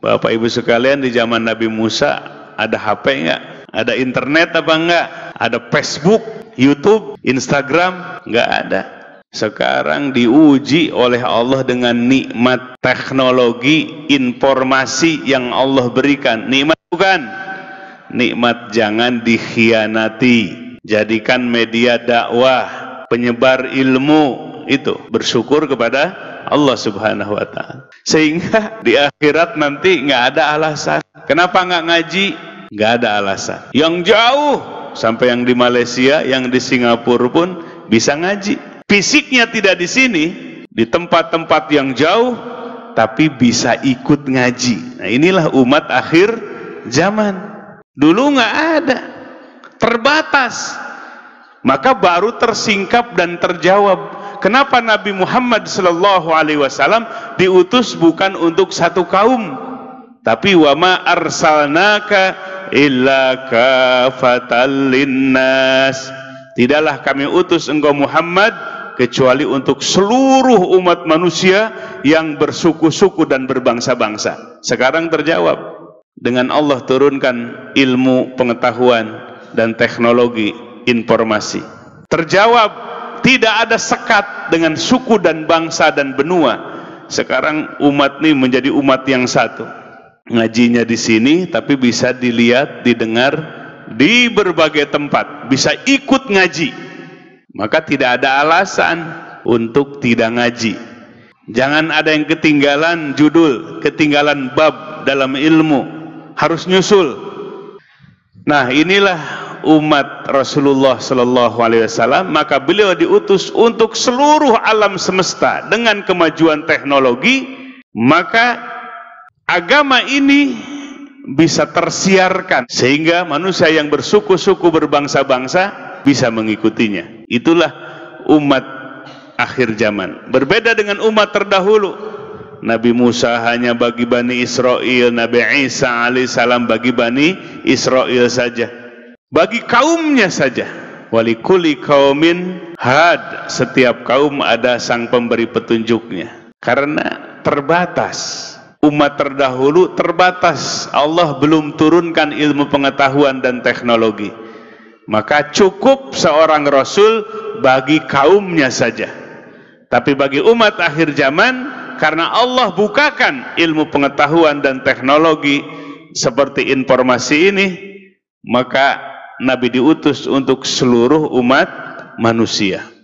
Bapak Ibu sekalian di zaman Nabi Musa ada HP enggak? Ada internet apa enggak? Ada Facebook, YouTube, Instagram? Enggak ada. Sekarang diuji oleh Allah dengan nikmat teknologi, informasi yang Allah berikan. Nikmat bukan? Nikmat jangan dikhianati. Jadikan media dakwah, penyebar ilmu itu bersyukur kepada Allah Subhanahu wa taala. Sehingga di akhirat nanti nggak ada alasan. Kenapa nggak ngaji? Nggak ada alasan. Yang jauh sampai yang di Malaysia, yang di Singapura pun bisa ngaji. Fisiknya tidak di sini, di tempat-tempat yang jauh, tapi bisa ikut ngaji. Nah, inilah umat akhir zaman. Dulu nggak ada, terbatas. Maka baru tersingkap dan terjawab. Kenapa Nabi Muhammad sallallahu alaihi wasallam diutus bukan untuk satu kaum, tapi wama arsalnaka illa kafatal. Tidaklah kami utus engkau Muhammad kecuali untuk seluruh umat manusia yang bersuku-suku dan berbangsa-bangsa. Sekarang terjawab dengan Allah turunkan ilmu pengetahuan dan teknologi informasi. Terjawab tidak ada sekat dengan suku dan bangsa dan benua. Sekarang umat ini menjadi umat yang satu. Ngajinya di sini tapi bisa dilihat, didengar di berbagai tempat, bisa ikut ngaji maka tidak ada alasan untuk tidak ngaji. Jangan ada yang ketinggalan judul, ketinggalan bab dalam ilmu, harus nyusul. Nah, inilah umat Rasulullah sallallahu alaihi wasallam, maka beliau diutus untuk seluruh alam semesta dengan kemajuan teknologi, maka agama ini bisa tersiarkan sehingga manusia yang bersuku-suku berbangsa-bangsa bisa mengikutinya. Itulah umat akhir zaman. Berbeda dengan umat terdahulu. Nabi Musa hanya bagi Bani Israel, Nabi Isa alaihissalam bagi Bani Israel saja. Bagi kaumnya saja. Walikuli kaumin had. Setiap kaum ada sang pemberi petunjuknya. Karena terbatas. Umat terdahulu terbatas. Allah belum turunkan ilmu pengetahuan dan teknologi maka cukup seorang rasul bagi kaumnya saja tapi bagi umat akhir zaman karena Allah bukakan ilmu pengetahuan dan teknologi seperti informasi ini maka Nabi diutus untuk seluruh umat manusia